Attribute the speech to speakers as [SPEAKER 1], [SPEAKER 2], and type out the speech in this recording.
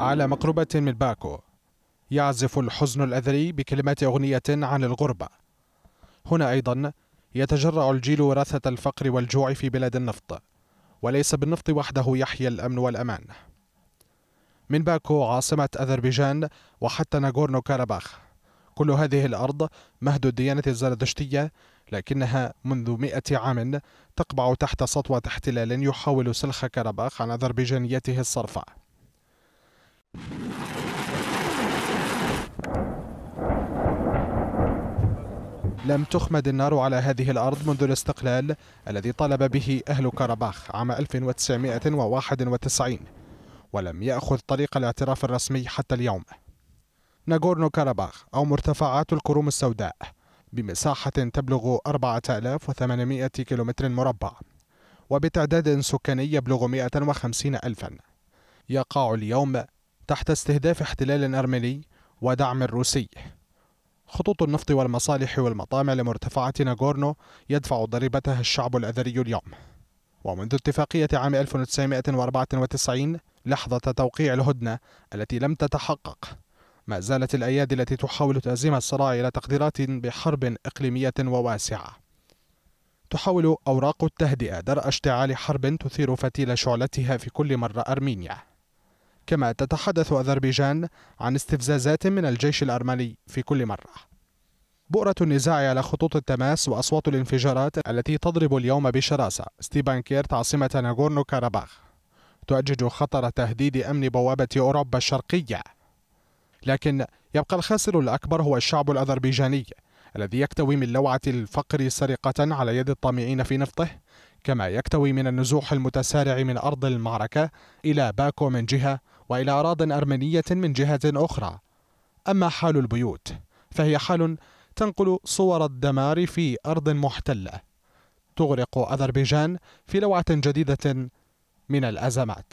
[SPEAKER 1] على مقربة من باكو يعزف الحزن الأذري بكلمات أغنية عن الغربة. هنا أيضا يتجرع الجيل وراثة الفقر والجوع في بلاد النفط وليس بالنفط وحده يحيا الأمن والأمان. من باكو عاصمة أذربيجان وحتى ناغورنو كاراباخ كل هذه الأرض مهد الديانة الزردشتية لكنها منذ مئة عام تقبع تحت سطوة احتلال يحاول سلخ كاراباخ عن أذربيجانيته الصرفاء لم تخمد النار على هذه الأرض منذ الاستقلال الذي طالب به أهل كاراباخ عام 1991 ولم يأخذ طريق الاعتراف الرسمي حتى اليوم. ناغورنو كاراباخ أو مرتفعات الكروم السوداء بمساحة تبلغ 4800 كيلومتر مربع وبتعداد سكاني يبلغ 150 ألفا. يقع اليوم تحت استهداف احتلال أرمني ودعم روسي. خطوط النفط والمصالح والمطامع لمرتفعات ناغورنو يدفع ضريبتها الشعب الأذري اليوم. ومنذ اتفاقية عام 1994 لحظة توقيع الهدنة التي لم تتحقق. ما زالت الأيادي التي تحاول تأزيم الصراع إلى تقديرات بحرب إقليمية وواسعة. تحاول أوراق التهدئة درء اشتعال حرب تثير فتيل شعلتها في كل مرة أرمينيا. كما تتحدث أذربيجان عن استفزازات من الجيش الأرمني في كل مرة. بؤرة النزاع على خطوط التماس وأصوات الانفجارات التي تضرب اليوم بشراسة ستيبان كيرت عاصمة ناغورنو كاراباخ تؤجج خطر تهديد أمن بوابة أوروبا الشرقية. لكن يبقى الخاسر الأكبر هو الشعب الأذربيجاني الذي يكتوي من لوعة الفقر سرقة على يد الطامعين في نفطه كما يكتوي من النزوح المتسارع من أرض المعركة إلى باكو من جهة وإلى أراض أرمنية من جهة أخرى. أما حال البيوت فهي حال تنقل صور الدمار في أرض محتلة تغرق أذربيجان في لوعة جديدة من الأزمات.